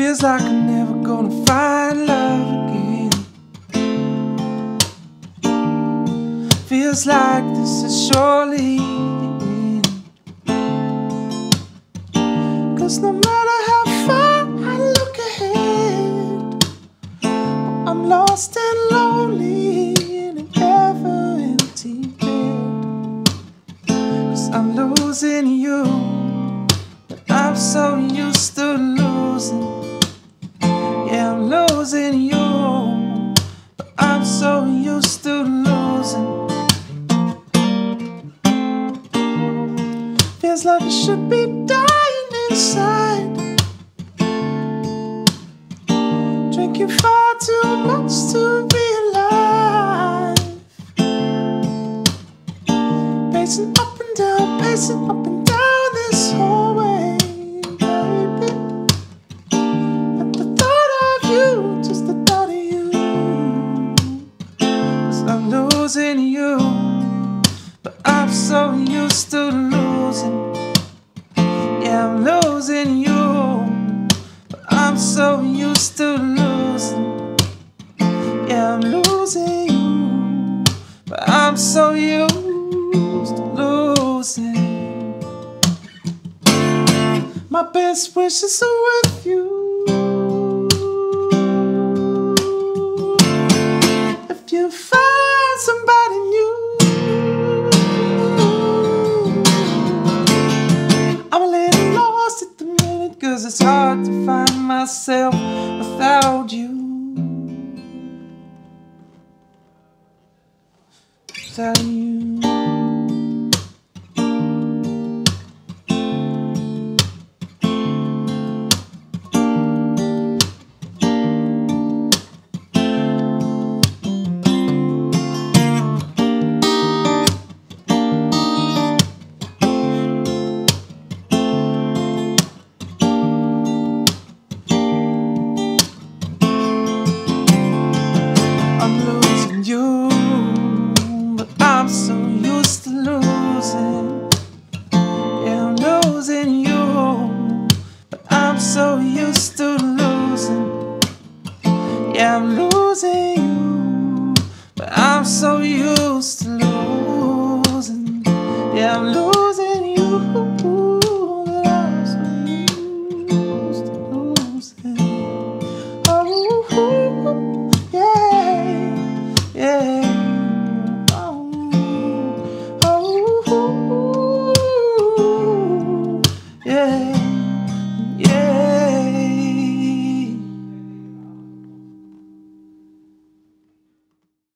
Feels like I'm never gonna find love again. Feels like this is surely I'm used to losing. Yeah, I'm losing you, but I'm so used to losing. Feels like I should be dying inside. Drinking far too much to be alive. Pacing up and down, pacing up and down losing you, but I'm so used to losing. Yeah, I'm losing you, but I'm so used to losing. Yeah, I'm losing you, but I'm so used to losing. My best wishes are with you. Cause it's hard to find myself without you. Without you. So used to losing. Yeah, I'm losing you, but I'm so used to losing. Yeah, I'm losing.